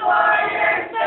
fire.